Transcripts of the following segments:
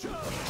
Show!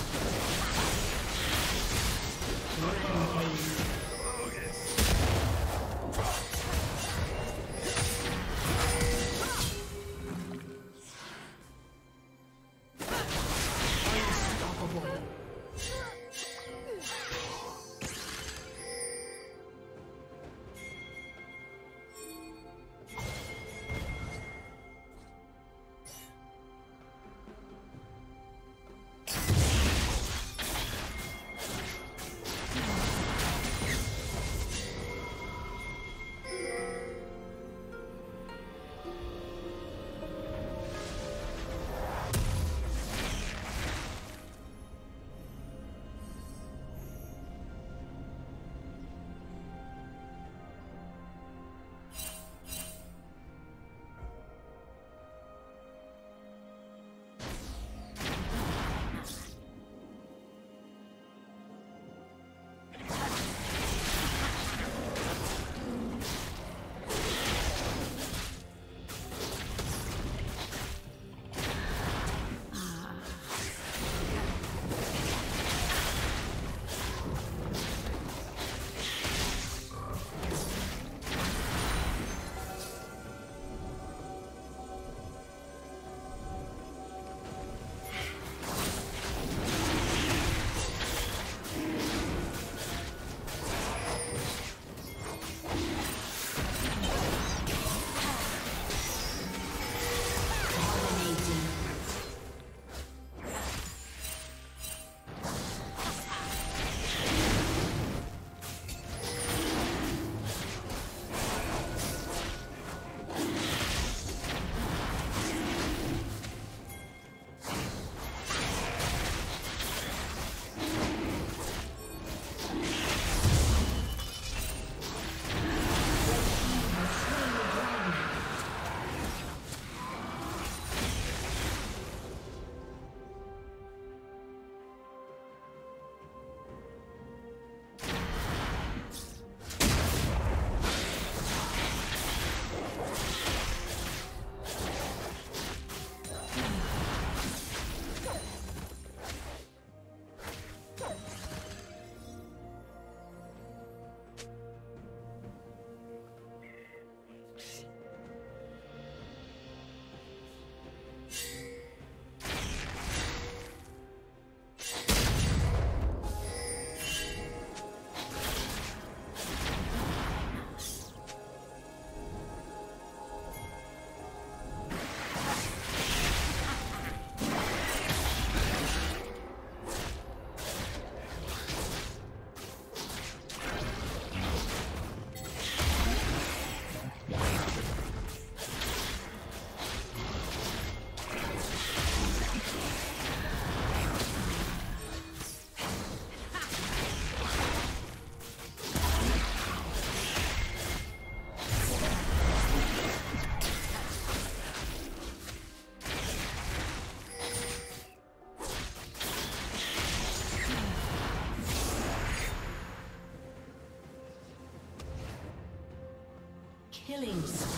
Killing spree.